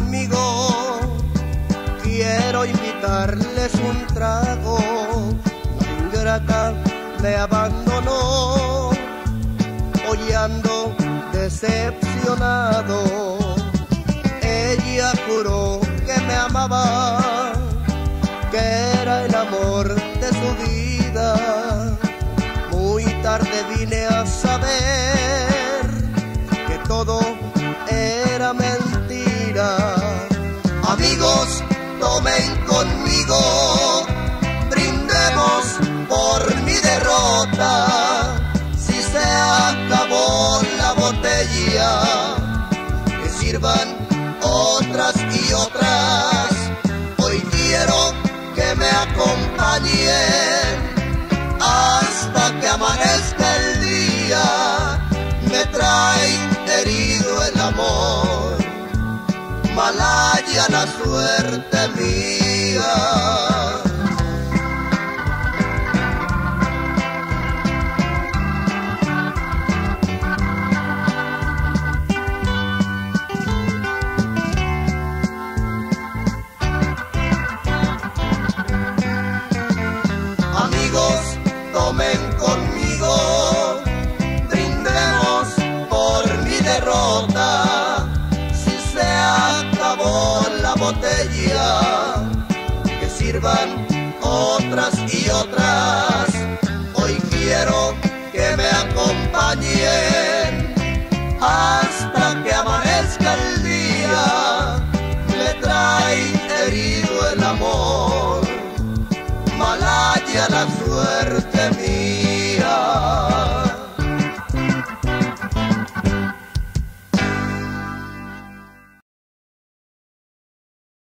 Conmigo. Quiero invitarles un trago. La ingrata me abandonó. Hoy decepcionado. Ella juró que me amaba, Amigos, tomen conmigo, brindemos por mi derrota. Si se acabó la botella, que sirvan otras y otras. Hoy quiero que me acompañen hasta que amanezca el día. Me trae herido el amor, malaya la suerte la botella, que sirvan otras y otras. Hoy quiero que me acompañen hasta que amanezca el día. Me trae herido el amor malaya la suerte